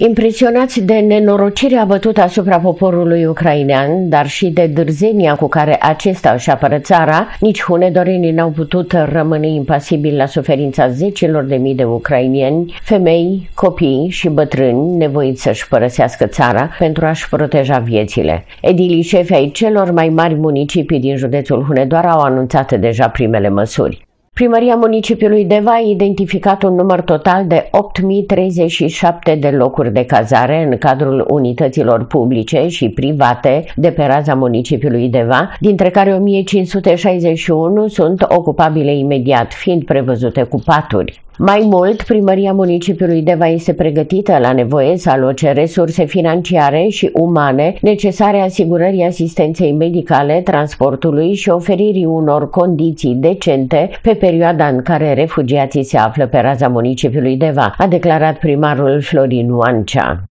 Impresionați de nenorocirea bătută asupra poporului ucrainean, dar și de dârzenia cu care acesta își apără țara, nici hunedorenii n-au putut rămâne impasibili la suferința zecilor de mii de ucrainieni, femei, copii și bătrâni nevoiți să-și părăsească țara pentru a-și proteja viețile. Edilii șefi ai celor mai mari municipii din județul Hunedoara au anunțat deja primele măsuri. Primăria municipiului Deva a identificat un număr total de 8037 de locuri de cazare în cadrul unităților publice și private de pe raza municipiului Deva, dintre care 1561 sunt ocupabile imediat, fiind prevăzute cu paturi. Mai mult, primăria municipiului Deva este pregătită la nevoie să aloce resurse financiare și umane necesare asigurării asistenței medicale, transportului și oferirii unor condiții decente pe perioada în care refugiații se află pe raza municipiului Deva, a declarat primarul Florin Oancea.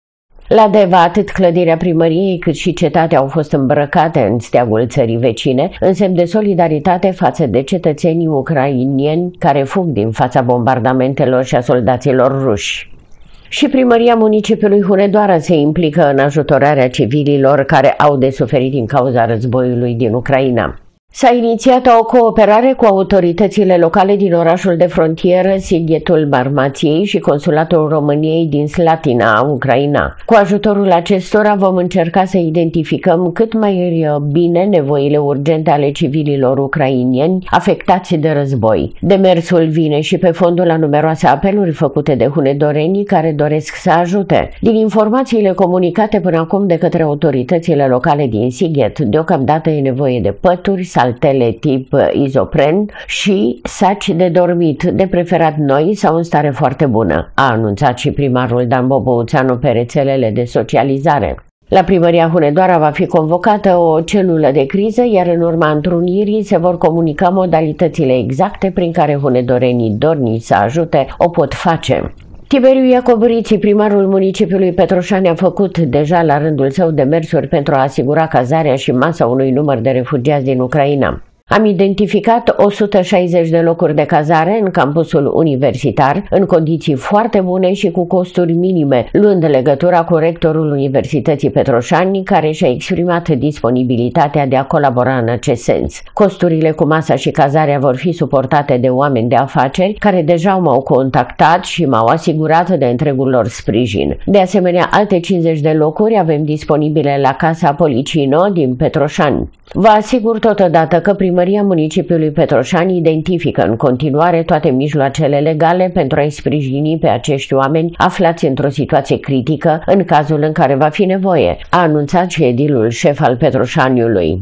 La Deva, atât clădirea primăriei cât și cetatea au fost îmbrăcate în steagul țării vecine, în semn de solidaritate față de cetățenii ucrainieni care fug din fața bombardamentelor și a soldaților ruși. Și primăria municipiului Hunedoara se implică în ajutorarea civililor care au de suferit din cauza războiului din Ucraina. S-a inițiat o cooperare cu autoritățile locale din orașul de frontieră Sighetul Marmației și Consulatul României din Slatina, Ucraina. Cu ajutorul acestora vom încerca să identificăm cât mai bine nevoile urgente ale civililor ucrainieni afectați de război. Demersul vine și pe fondul la numeroase apeluri făcute de hunedorenii care doresc să ajute. Din informațiile comunicate până acum de către autoritățile locale din Sighet, deocamdată e nevoie de pături, saltele tip uh, izopren și saci de dormit, de preferat noi sau în stare foarte bună, a anunțat și primarul Dan Bobouțeanu pe rețelele de socializare. La primăria Hunedoara va fi convocată o celulă de criză, iar în urma întrunirii se vor comunica modalitățile exacte prin care hunedorenii dorni să ajute o pot face. Tiberiu Iacoburiții, primarul municipiului Petroșani, a făcut deja la rândul său demersuri pentru a asigura cazarea și masa unui număr de refugiați din Ucraina. Am identificat 160 de locuri de cazare în campusul universitar, în condiții foarte bune și cu costuri minime, luând legătura cu rectorul Universității Petroșani, care și-a exprimat disponibilitatea de a colabora în acest sens. Costurile cu masa și cazarea vor fi suportate de oameni de afaceri care deja m-au contactat și m-au asigurat de întregul lor sprijin. De asemenea, alte 50 de locuri avem disponibile la Casa Policino din Petroșani. Vă asigur totodată că primăria municipiului Petroșani identifică în continuare toate mijloacele legale pentru a-i sprijini pe acești oameni aflați într-o situație critică în cazul în care va fi nevoie, a anunțat și ședilul șef al Petroșaniului.